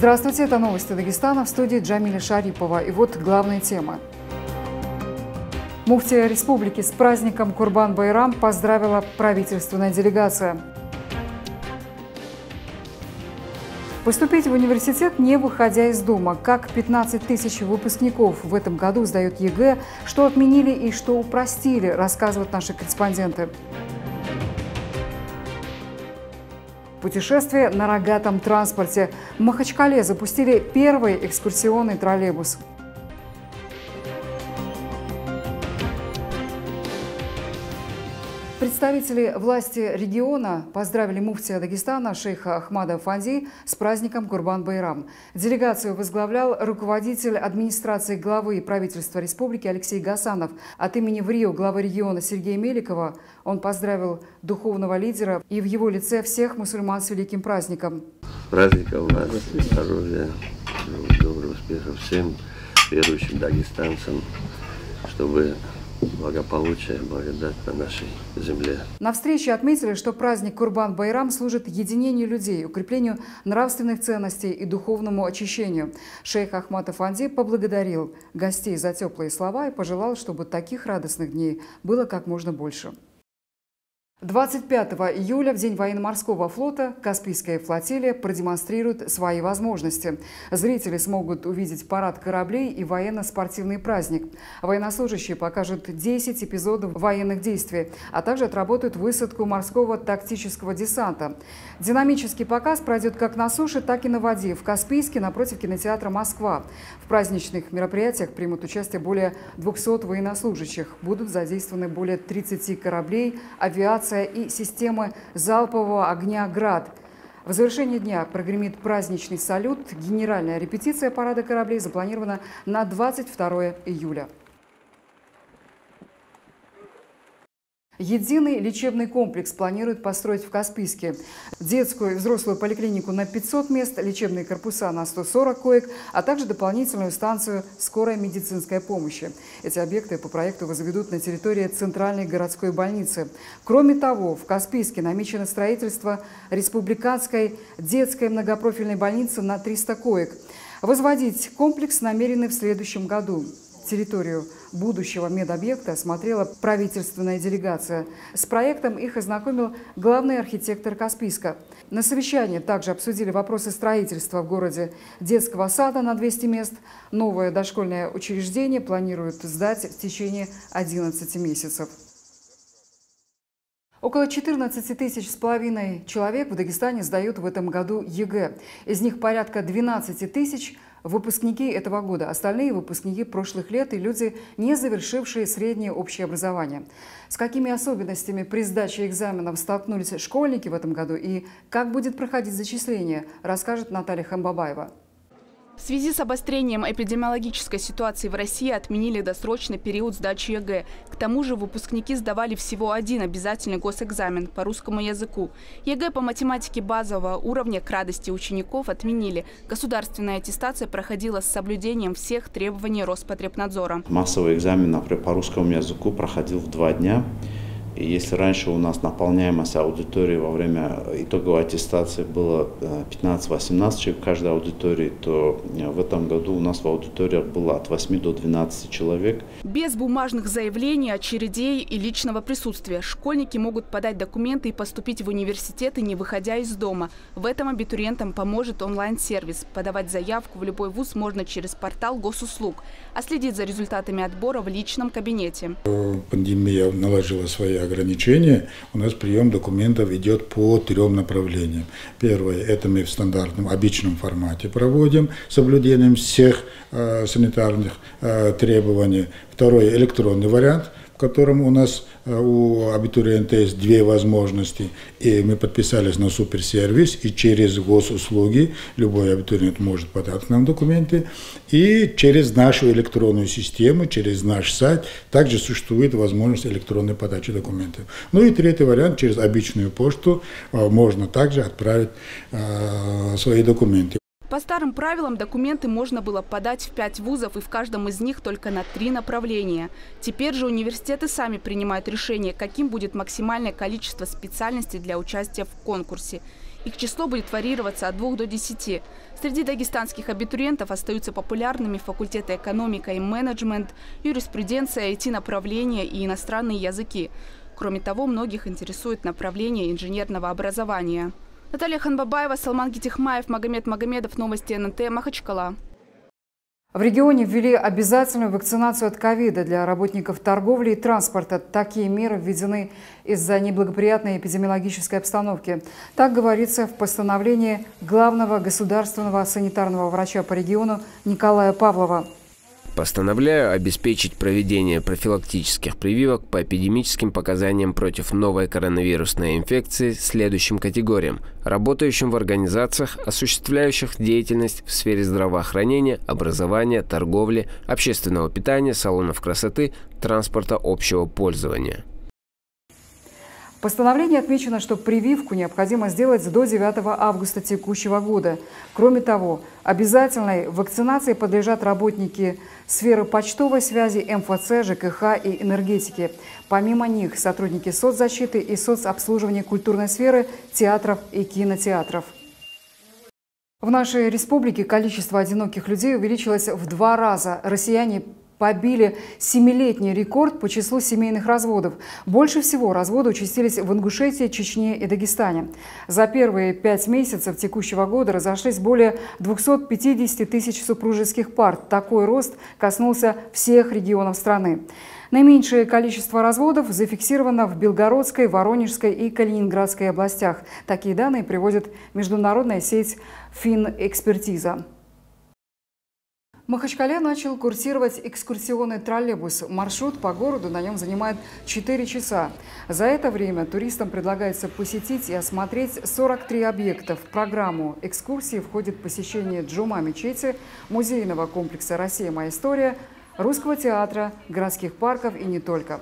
Здравствуйте, это новости Дагестана в студии Джамиля Шарипова. И вот главные темы. Муфтия республики с праздником Курбан-Байрам поздравила правительственная делегация. Поступить в университет, не выходя из дома. Как 15 тысяч выпускников в этом году сдают ЕГЭ, что отменили и что упростили, рассказывают наши корреспонденты. Путешествие на рогатом транспорте. В Махачкале запустили первый экскурсионный троллейбус. Представители власти региона поздравили муфтия Дагестана шейха Ахмада Фанди с праздником Курбан-Байрам. Делегацию возглавлял руководитель администрации главы правительства республики Алексей Гасанов. От имени в Рио главы региона Сергея Меликова он поздравил духовного лидера и в его лице всех мусульман с великим праздником. Праздником радости, здоровья, доброго успеха всем верующим дагестанцам, чтобы благополучия, благодать на нашей земле. На встрече отметили, что праздник Курбан-Байрам служит единению людей, укреплению нравственных ценностей и духовному очищению. Шейх Ахмат Афанди поблагодарил гостей за теплые слова и пожелал, чтобы таких радостных дней было как можно больше. 25 июля, в День военно-морского флота, Каспийская флотилия продемонстрирует свои возможности. Зрители смогут увидеть парад кораблей и военно-спортивный праздник. Военнослужащие покажут 10 эпизодов военных действий, а также отработают высадку морского тактического десанта. Динамический показ пройдет как на суше, так и на воде в Каспийске напротив кинотеатра «Москва». В праздничных мероприятиях примут участие более 200 военнослужащих. Будут задействованы более 30 кораблей, авиации, авиация и системы залпового огня «Град». В завершении дня прогремит праздничный салют. Генеральная репетиция парада кораблей запланирована на 22 июля. Единый лечебный комплекс планируют построить в Каспийске. Детскую и взрослую поликлинику на 500 мест, лечебные корпуса на 140 коек, а также дополнительную станцию скорой медицинской помощи. Эти объекты по проекту возведут на территории Центральной городской больницы. Кроме того, в Каспийске намечено строительство республиканской детской многопрофильной больницы на 300 коек. Возводить комплекс намерены в следующем году. Территорию будущего медобъекта осмотрела правительственная делегация. С проектом их ознакомил главный архитектор Каспийска. На совещании также обсудили вопросы строительства в городе детского сада на 200 мест. Новое дошкольное учреждение планируют сдать в течение 11 месяцев. Около 14 тысяч с половиной человек в Дагестане сдают в этом году ЕГЭ. Из них порядка 12 тысяч – выпускники этого года, остальные выпускники прошлых лет и люди, не завершившие среднее общее образование. С какими особенностями при сдаче экзаменов столкнулись школьники в этом году и как будет проходить зачисление, расскажет Наталья Хамбабаева. В связи с обострением эпидемиологической ситуации в России отменили досрочный период сдачи ЕГЭ. К тому же выпускники сдавали всего один обязательный госэкзамен по русскому языку. ЕГЭ по математике базового уровня к радости учеников отменили. Государственная аттестация проходила с соблюдением всех требований Роспотребнадзора. Массовый экзамен, по русскому языку проходил в два дня. И если раньше у нас наполняемость аудитории во время итоговой аттестации было 15-18 э, человек в каждой аудитории, то э, в этом году у нас в аудиториях было от 8 до 12 человек. Без бумажных заявлений, очередей и личного присутствия школьники могут подать документы и поступить в университеты, не выходя из дома. В этом абитуриентам поможет онлайн-сервис. Подавать заявку в любой вуз можно через портал госуслуг, а следить за результатами отбора в личном кабинете. Пандемия наложила свои ограничения, у нас прием документов идет по трем направлениям. Первое, это мы в стандартном, обычном формате проводим, соблюдением всех э, санитарных э, требований. Второе, электронный вариант – котором у нас э, у абитуриента есть две возможности. И мы подписались на суперсервис, и через госуслуги любой абитуриент может подать к нам документы. И через нашу электронную систему, через наш сайт также существует возможность электронной подачи документов. Ну и третий вариант, через обычную почту э, можно также отправить э, свои документы. Старым правилам документы можно было подать в пять вузов и в каждом из них только на три направления. Теперь же университеты сами принимают решение, каким будет максимальное количество специальностей для участия в конкурсе. Их число будет варьироваться от 2 до 10. Среди дагестанских абитуриентов остаются популярными факультеты экономика и менеджмент, юриспруденция, IT-направления и иностранные языки. Кроме того, многих интересует направление инженерного образования. Наталья Ханбабаева, Салман Гитихмаев, Магомед Магомедов. Новости ННТ. Махачкала. В регионе ввели обязательную вакцинацию от ковида для работников торговли и транспорта. Такие меры введены из-за неблагоприятной эпидемиологической обстановки. Так говорится в постановлении главного государственного санитарного врача по региону Николая Павлова. Постановляю обеспечить проведение профилактических прививок по эпидемическим показаниям против новой коронавирусной инфекции следующим категориям. Работающим в организациях, осуществляющих деятельность в сфере здравоохранения, образования, торговли, общественного питания, салонов красоты, транспорта общего пользования. В постановлении отмечено, что прививку необходимо сделать до 9 августа текущего года. Кроме того, обязательной вакцинации подлежат работники сферы почтовой связи, МФЦ, ЖКХ и энергетики. Помимо них сотрудники соцзащиты и соцобслуживания культурной сферы, театров и кинотеатров. В нашей республике количество одиноких людей увеличилось в два раза. Россияне побили семилетний рекорд по числу семейных разводов. Больше всего разводы участились в Ингушетии, Чечне и Дагестане. За первые пять месяцев текущего года разошлись более 250 тысяч супружеских пар. Такой рост коснулся всех регионов страны. Наименьшее количество разводов зафиксировано в Белгородской, Воронежской и Калининградской областях. Такие данные приводит международная сеть «Финэкспертиза». Махачкале начал курсировать экскурсионный троллейбус. Маршрут по городу на нем занимает 4 часа. За это время туристам предлагается посетить и осмотреть 43 объекта. В программу экскурсии входит посещение Джума мечети, музейного комплекса «Россия. Моя история», русского театра, городских парков и не только.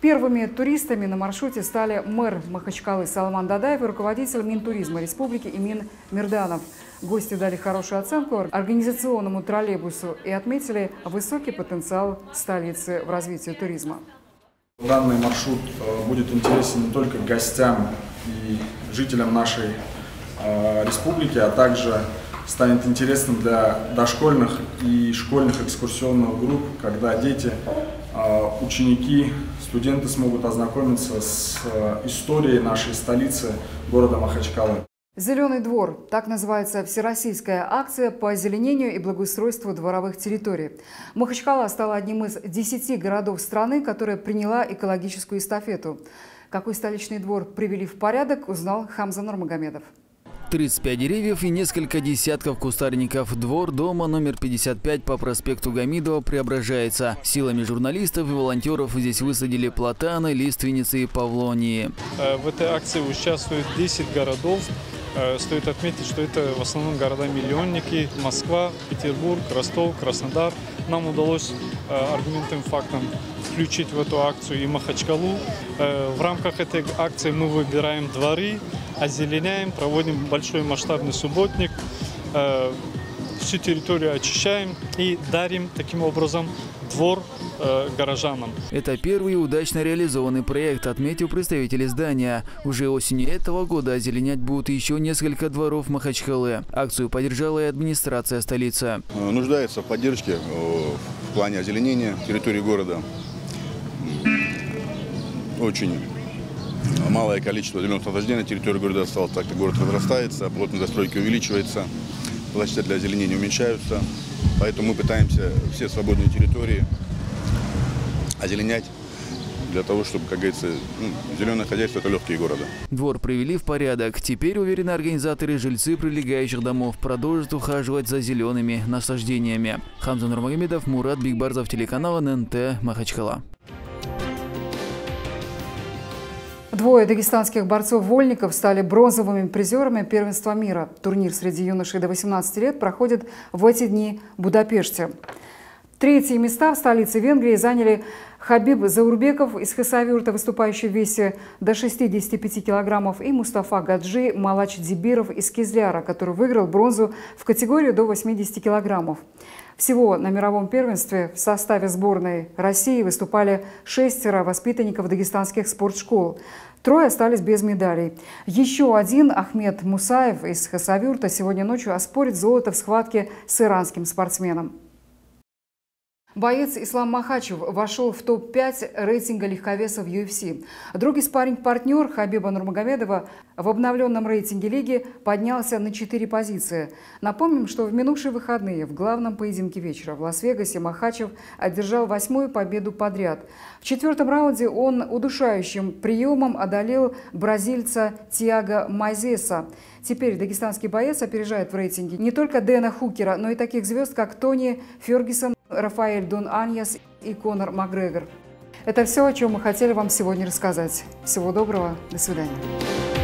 Первыми туристами на маршруте стали мэр Махачкалы Салман Дадаев и руководитель Минтуризма Республики Имин Мирданов – Гости дали хорошую оценку организационному троллейбусу и отметили высокий потенциал столицы в развитии туризма. Данный маршрут э, будет интересен не только гостям и жителям нашей э, республики, а также станет интересным для дошкольных и школьных экскурсионных групп, когда дети, э, ученики, студенты смогут ознакомиться с историей нашей столицы, города Махачкалы. «Зеленый двор» – так называется всероссийская акция по озеленению и благоустройству дворовых территорий. Махачкала стала одним из десяти городов страны, которая приняла экологическую эстафету. Какой столичный двор привели в порядок, узнал Хамза Нурмагомедов. 35 деревьев и несколько десятков кустарников. Двор дома номер 55 по проспекту Гамидова преображается. Силами журналистов и волонтеров здесь высадили платаны, лиственницы и павлонии. Э, в этой акции участвуют 10 городов стоит отметить, что это в основном города-миллионники. Москва, Петербург, Ростов, Краснодар. Нам удалось э, аргументным фактом включить в эту акцию и Махачкалу. Э, в рамках этой акции мы выбираем дворы, озеленяем, проводим большой масштабный субботник всю территорию очищаем и дарим таким образом двор э, горожанам. Это первый удачно реализованный проект, отметил представитель издания. Уже осенью этого года озеленять будут еще несколько дворов Махачкалы. Акцию поддержала и администрация столицы. Э, нуждается в поддержке э, в плане озеленения территории города. Очень малое количество зеленых насаждений на территории города осталось, так как город разрастается, плотность застройки увеличивается площади для озеленения уменьшаются. Поэтому мы пытаемся все свободные территории озеленять для того, чтобы, как говорится, ну, зеленое хозяйство – это легкие города. Двор привели в порядок. Теперь, уверены организаторы, и жильцы прилегающих домов продолжат ухаживать за зелеными насаждениями. Хамзан Нурмагомедов, Мурат Бигбарзов, телеканал ННТ, Махачкала. Двое дагестанских борцов-вольников стали бронзовыми призерами первенства мира. Турнир среди юношей до 18 лет проходит в эти дни в Будапеште. Третьи места в столице Венгрии заняли Хабиб Заурбеков из Хасавюрта, выступающий в весе до 65 килограммов, и Мустафа Гаджи Малач Дибиров из Кизляра, который выиграл бронзу в категории до 80 килограммов. Всего на мировом первенстве в составе сборной России выступали шестеро воспитанников дагестанских спортшкол. Трое остались без медалей. Еще один, Ахмед Мусаев из Хасавюрта, сегодня ночью оспорит золото в схватке с иранским спортсменом. Боец Ислам Махачев вошел в топ-5 рейтинга легковесов UFC. Другой спарринг-партнер Хабиба Нурмагомедова в обновленном рейтинге лиги поднялся на 4 позиции. Напомним, что в минувшие выходные в главном поединке вечера в Лас-Вегасе Махачев одержал восьмую победу подряд. В четвертом раунде он удушающим приемом одолел бразильца Тиаго Майзеса. Теперь дагестанский боец опережает в рейтинге не только Дэна Хукера, но и таких звезд, как Тони Фергюсон, Рафаэль Дон Аньяс и Конор Макгрегор. Это все, о чем мы хотели вам сегодня рассказать. Всего доброго, до свидания.